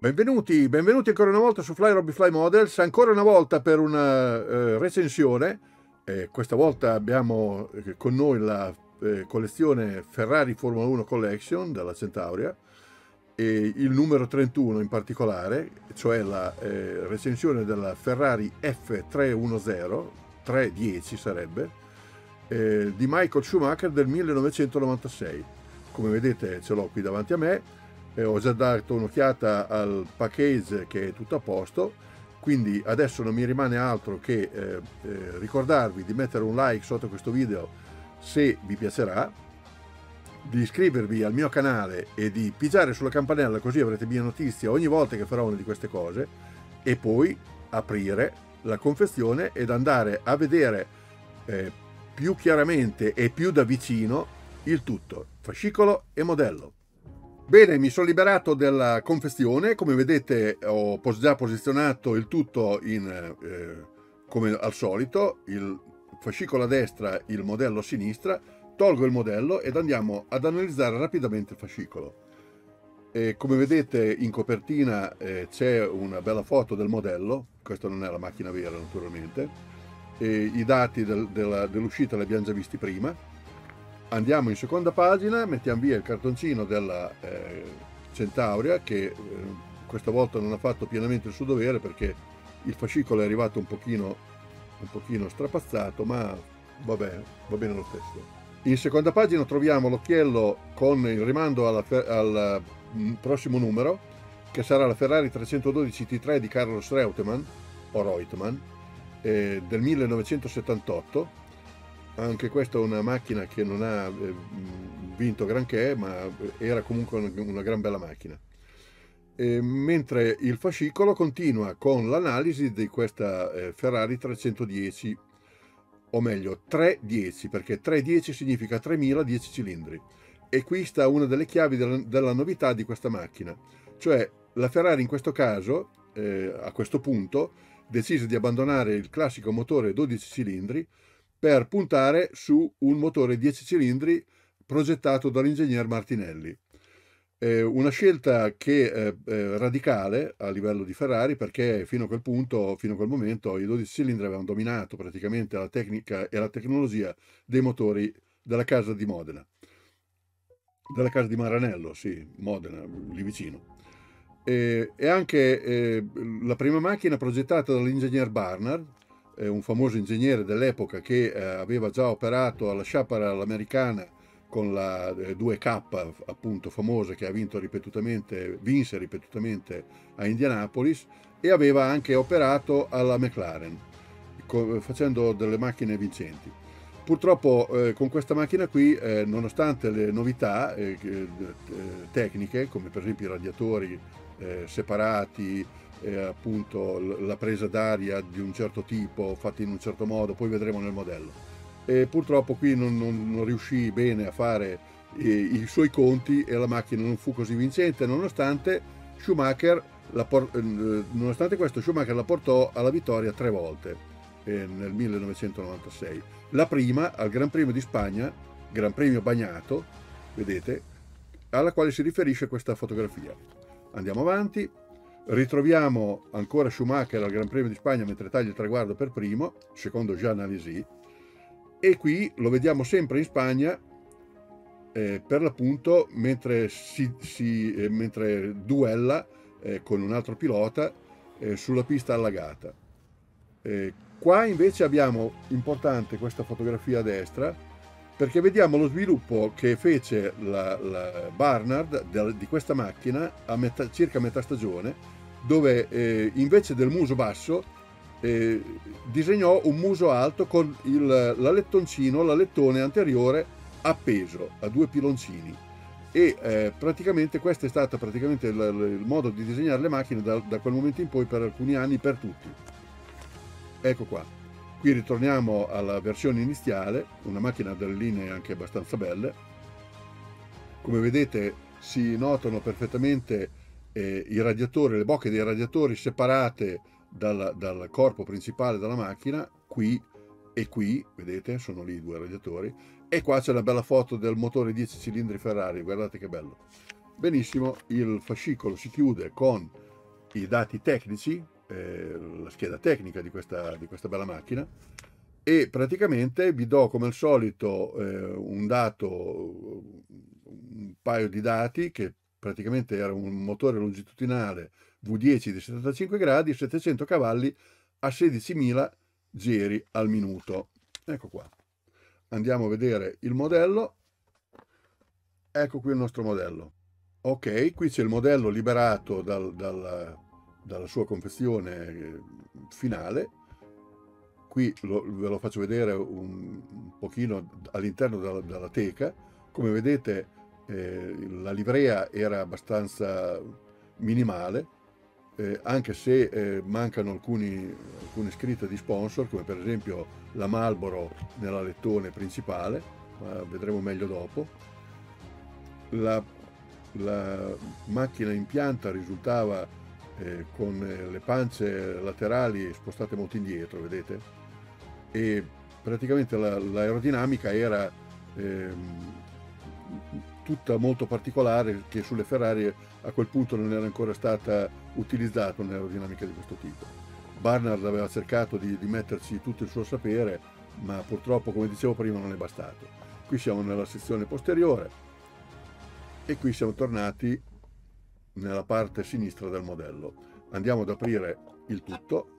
Benvenuti, benvenuti ancora una volta su Fly Robby Fly Models, ancora una volta per una eh, recensione. Eh, questa volta abbiamo eh, con noi la eh, collezione Ferrari Formula 1 Collection della Centauria e il numero 31 in particolare, cioè la eh, recensione della Ferrari F310, 310 sarebbe, eh, di Michael Schumacher del 1996. Come vedete ce l'ho qui davanti a me eh, ho già dato un'occhiata al package che è tutto a posto, quindi adesso non mi rimane altro che eh, eh, ricordarvi di mettere un like sotto questo video se vi piacerà, di iscrivervi al mio canale e di pigiare sulla campanella così avrete mia notizia ogni volta che farò una di queste cose e poi aprire la confezione ed andare a vedere eh, più chiaramente e più da vicino il tutto, fascicolo e modello. Bene, mi sono liberato della confezione, come vedete ho già posizionato il tutto in, eh, come al solito, il fascicolo a destra, il modello a sinistra, tolgo il modello ed andiamo ad analizzare rapidamente il fascicolo. E come vedete in copertina eh, c'è una bella foto del modello, questa non è la macchina vera naturalmente, e i dati del, dell'uscita li abbiamo già visti prima, andiamo in seconda pagina, mettiamo via il cartoncino della eh, Centauria che eh, questa volta non ha fatto pienamente il suo dovere perché il fascicolo è arrivato un pochino, un pochino strapazzato, ma vabbè, va bene lo stesso. In seconda pagina troviamo l'occhiello con il rimando alla, al mm, prossimo numero, che sarà la Ferrari 312 T3 di Carlos Reutemann, o Reutemann, eh, del 1978, anche questa è una macchina che non ha eh, vinto granché, ma era comunque una, gran bella macchina. E mentre il fascicolo continua con l'analisi di questa eh, Ferrari 310, o meglio 310, perché 310 significa 3010 cilindri. E qui sta una delle chiavi della, novità di questa macchina, cioè la Ferrari in questo caso, eh, a questo punto, decise di abbandonare il classico motore 12 cilindri per puntare su un motore 10 cilindri progettato dall'ingegner Martinelli. Eh, una scelta che è eh, radicale a livello di Ferrari perché fino a quel punto, fino a quel momento, i 12 cilindri avevano dominato praticamente la tecnica e la tecnologia dei motori della casa di Modena. Della casa di Maranello, sì, Modena, lì vicino. E, e anche eh, la prima macchina progettata dall'ingegner Barnard, eh, un famoso ingegnere dell'epoca che eh, aveva già operato alla Chaparral americana con la 2K eh, appunto famosa che ha vinto ripetutamente, vinse ripetutamente a Indianapolis e aveva anche operato alla McLaren facendo delle macchine vincenti. Purtroppo eh, con questa macchina qui, eh, nonostante le novità eh, tecniche, come per esempio i radiatori separati, eh, appunto la presa d'aria di un certo tipo fatta in un certo modo, poi vedremo nel modello. E purtroppo qui non, non, non riuscì bene a fare i, i, suoi conti e la macchina non fu così vincente, nonostante por- eh, nonostante questo Schumacher la portò alla vittoria tre volte eh, nel 1996. La prima al Gran Premio di Spagna, Gran Premio bagnato, vedete, alla quale si riferisce questa fotografia. Andiamo avanti, Ritroviamo ancora Schumacher al Gran Premio di Spagna mentre taglia il traguardo per primo, secondo Jean Alesi, e qui lo vediamo sempre in Spagna eh, per l'appunto mentre, si, si, eh, mentre duella eh, con un altro pilota eh, sulla pista allagata. Eh, qua invece abbiamo importante questa fotografia a destra perché vediamo lo sviluppo che fece la, la Barnard di questa macchina a metà, circa metà stagione dove eh, invece del muso basso eh, disegnò un muso alto con l'alettoncino, l'alettone anteriore appeso a due piloncini. E eh, praticamente questo è stato praticamente il, il, modo di disegnare le macchine da, da, quel momento in poi per alcuni anni per tutti. Ecco qua. Qui ritorniamo alla versione iniziale una macchina dalle linee anche abbastanza belle. Come vedete si notano perfettamente eh, i radiatori, le bocche dei radiatori separate dal, dal corpo principale della macchina, qui e qui, vedete, sono lì i due radiatori, e qua c'è una bella foto del motore 10 cilindri Ferrari, guardate che bello. Benissimo, il fascicolo si chiude con i dati tecnici, eh, la scheda tecnica di questa, di questa, bella macchina e praticamente vi do come al solito eh, un dato, un paio di dati che praticamente era un motore longitudinale V10 di 75 gradi, 700 cavalli a 16.000 giri al minuto. Ecco qua. Andiamo a vedere il modello. Ecco qui il nostro modello. Ok, qui c'è il modello liberato dal, dal, dalla sua confezione eh, finale. Qui lo, ve lo faccio vedere un, un pochino all'interno della, della, teca. Come vedete eh, la livrea era abbastanza minimale, eh, anche se eh, mancano alcuni, alcune scritte di sponsor, come per esempio la Marlboro nella lettone principale, ma vedremo meglio dopo. La, la macchina in pianta risultava eh, con le pance laterali spostate molto indietro, vedete? E praticamente la, l'aerodinamica era ehm, tutta molto particolare che sulle Ferrari a quel punto non era ancora stata utilizzata un'aerodinamica di questo tipo. Barnard aveva cercato di, di metterci tutto il suo sapere, ma purtroppo, come dicevo prima, non è bastato. Qui siamo nella sezione posteriore e qui siamo tornati nella parte sinistra del modello. Andiamo ad aprire il tutto,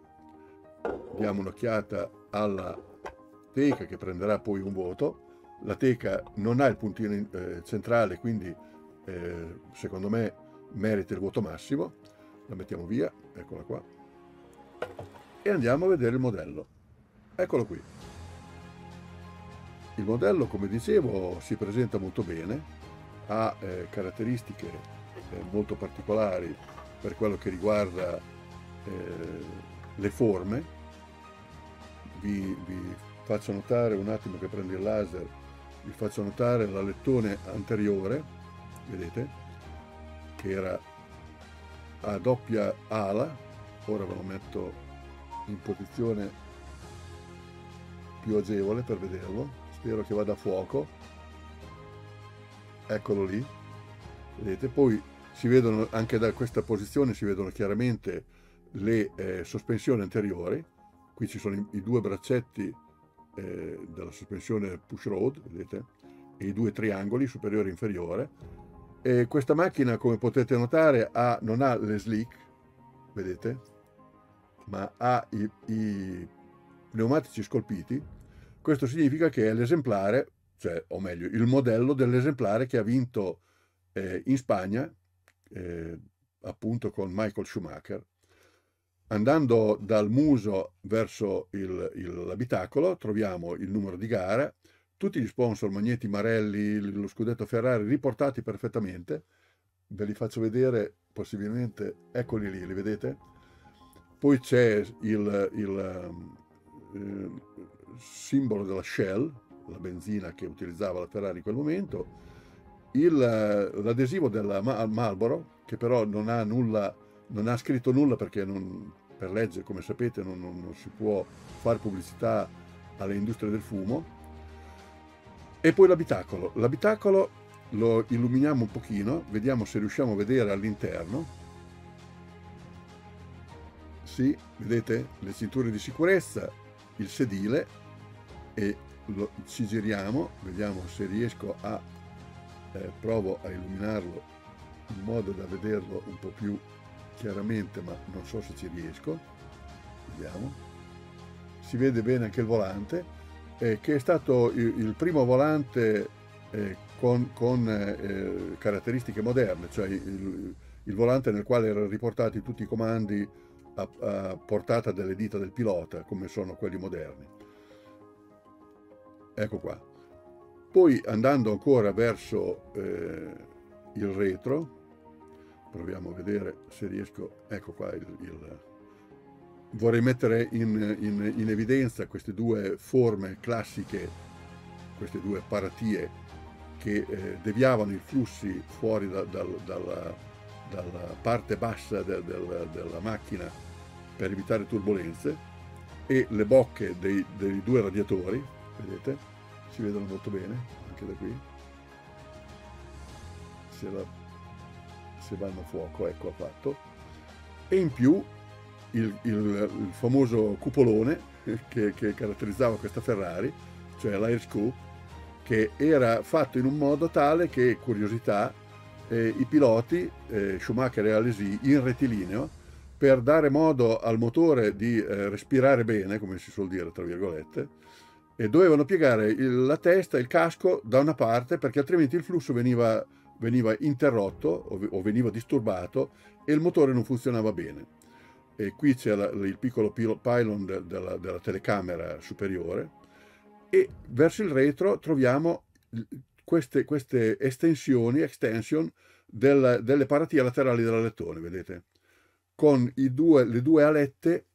diamo un'occhiata alla teca che prenderà poi un voto. La teca non ha il puntino eh, centrale, quindi eh, secondo me merita il voto massimo. La mettiamo via, eccola qua. E andiamo a vedere il modello. Eccolo qui. Il modello, come dicevo, si presenta molto bene, ha eh, caratteristiche eh, molto particolari per quello che riguarda eh, le forme. Vi, vi faccio notare un attimo che prendo il laser, vi faccio notare l'alettone anteriore, vedete, che era a doppia ala, ora ve lo metto in posizione più agevole per vederlo, spero che vada a fuoco, eccolo lì, vedete, poi si vedono anche da questa posizione si vedono chiaramente le eh, sospensioni anteriori, qui ci sono i, i due braccetti eh, della sospensione push road, vedete, i due triangoli superiore e inferiore, e questa macchina, come potete notare, ha, non ha le slick, vedete, ma ha i, i pneumatici scolpiti. Questo significa che è l'esemplare, cioè, o meglio, il modello dell'esemplare che ha vinto eh, in Spagna, eh, appunto con Michael Schumacher. Andando dal muso verso il, il, l'abitacolo troviamo il numero di gara, tutti gli sponsor, Magneti, Marelli, lo scudetto Ferrari riportati perfettamente, ve li faccio vedere possibilmente, eccoli lì, li vedete? Poi c'è il, il eh, simbolo della Shell, la benzina che utilizzava la Ferrari in quel momento, il, l'adesivo della Marlboro, che però non ha, nulla, non ha scritto nulla perché non, per legge, come sapete, non, non, non si può fare pubblicità alle industrie del fumo, e poi l'abitacolo. L'abitacolo lo illuminiamo un pochino, vediamo se riusciamo a vedere all'interno. Sì, vedete le cinture di sicurezza, il sedile e lo, ci giriamo, vediamo se riesco a, eh, provo a illuminarlo in modo da vederlo un po' più chiaramente, ma non so se ci riesco. Vediamo. Si vede bene anche il volante eh, che è stato il, il primo volante eh, con, con eh, caratteristiche moderne, cioè il, il, volante nel quale erano riportati tutti i comandi a, a, portata delle dita del pilota, come sono quelli moderni. Ecco qua. Poi andando ancora verso eh, il retro, proviamo a vedere se riesco, ecco qua il, il vorrei mettere in, in, in, evidenza queste due forme classiche, queste due paratie che eh, deviavano i flussi fuori da, dal, dalla, dalla, parte bassa de, de, della macchina per evitare turbulenze e le bocche dei, dei due radiatori, vedete, si vedono molto bene anche da qui, se, la, se vanno a fuoco, ecco fatto, e in più il, il, il famoso cupolone che, che, caratterizzava questa Ferrari, cioè l'Air Scoop, che era fatto in un modo tale che, curiosità, eh, i piloti, eh, Schumacher e Alesi, in rettilineo, per dare modo al motore di eh, respirare bene, come si suol dire, tra virgolette, e dovevano piegare il, la testa, il casco da una parte perché altrimenti il flusso veniva, veniva interrotto o, veniva disturbato e il motore non funzionava bene. E qui c'è il piccolo pylon de, della, della telecamera superiore e verso il retro troviamo queste, queste estensioni, extension del, delle paratie laterali dell'alettone, vedete? con due, le due alette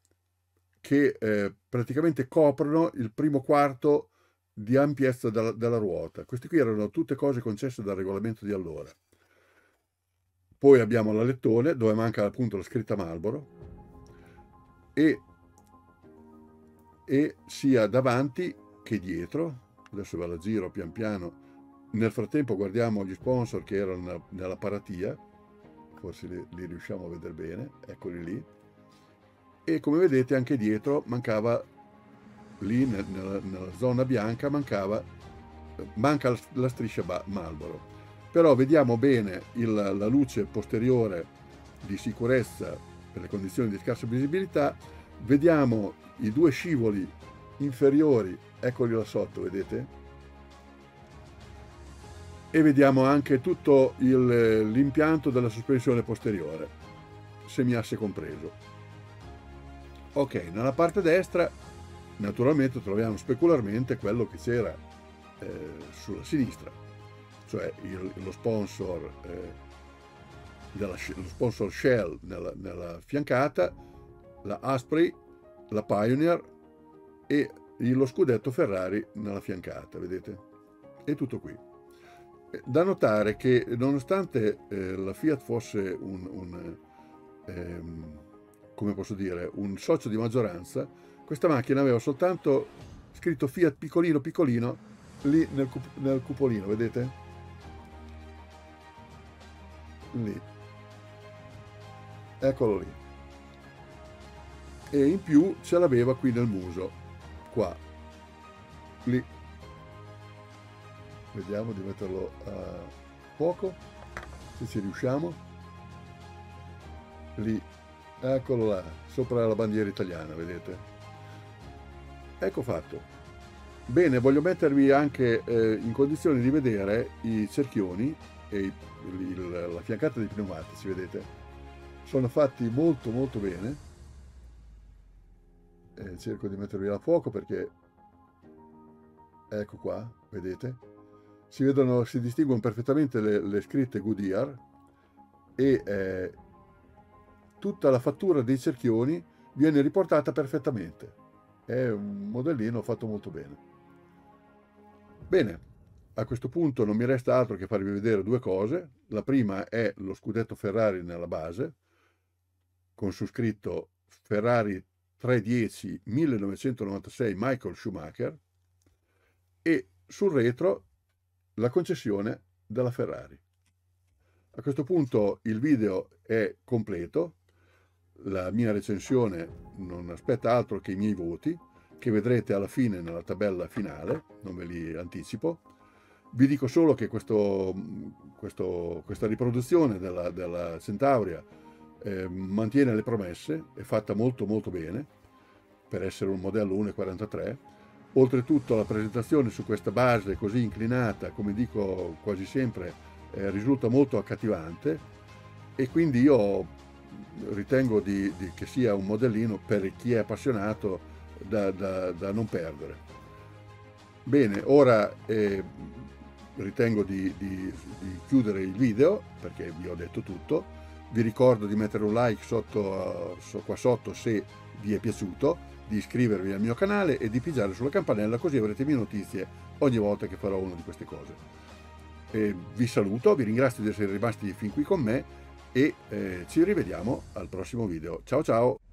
che eh, praticamente coprono il primo quarto di ampiezza della, della, ruota. Queste qui erano tutte cose concesse dal regolamento di allora. Poi abbiamo l'alettone dove manca appunto la scritta Marlboro e, e sia davanti che dietro. Adesso ve la giro pian piano. Nel frattempo guardiamo gli sponsor che erano nella paratia forse li, li riusciamo a vedere bene, eccoli lì. E come vedete anche dietro mancava, lì nella, nella zona bianca, mancava, manca la, la striscia Marlboro. Però vediamo bene il, la luce posteriore di sicurezza per le condizioni di scarsa visibilità, vediamo i due scivoli inferiori, eccoli là sotto, vedete? e vediamo anche tutto l'impianto della sospensione posteriore, semiasse compreso. Ok, nella parte destra naturalmente troviamo specularmente quello che c'era eh, sulla sinistra, cioè il, lo, sponsor, eh, della, lo sponsor Shell nella, nella fiancata, la Asprey, la Pioneer e lo scudetto Ferrari nella fiancata, vedete? E tutto qui. Da notare che nonostante eh, la Fiat fosse un, un ehm, come posso dire, un socio di maggioranza, questa macchina aveva soltanto scritto Fiat piccolino piccolino lì nel, nel cupolino, vedete? Lì. Eccolo lì. E in più ce l'aveva qui nel muso, qua, lì vediamo di metterlo a fuoco se ci riusciamo lì eccolo là sopra la bandiera italiana vedete? Ecco fatto. Bene voglio mettervi anche eh, in condizione di vedere i cerchioni e il, il, la fiancata dei pneumatici vedete? Sono fatti molto molto bene. Eh, cerco di mettervi a fuoco perché ecco qua vedete? Si, vedono, si distinguono perfettamente le, le scritte Goodyear e eh, tutta la fattura dei cerchioni viene riportata perfettamente. È un modellino fatto molto bene. Bene, a questo punto non mi resta altro che farvi vedere due cose. La prima è lo scudetto Ferrari nella base, con su scritto Ferrari 310 1996 Michael Schumacher, e sul retro la concessione della Ferrari. A questo punto il video è completo, la mia recensione non aspetta altro che i miei voti, che vedrete alla fine nella tabella finale, non ve li anticipo. Vi dico solo che questo, questo, questa riproduzione della, della Centauria eh, mantiene le promesse, è fatta molto molto bene per essere un modello 1.43 Oltretutto la presentazione su questa base così inclinata, come dico quasi sempre, eh, risulta molto accattivante e quindi io ritengo di, di, che sia un modellino per chi è appassionato da, da, da non perdere. Bene, ora eh, ritengo di, di, di, chiudere il video perché vi ho detto tutto. Vi ricordo di mettere un like sotto, uh, qua sotto se vi è piaciuto di iscrivervi al mio canale e di pigiare sulla campanella così avrete mie notizie ogni volta che farò una di queste cose. E vi saluto, vi ringrazio di essere rimasti fin qui con me e eh, ci rivediamo al prossimo video. Ciao ciao!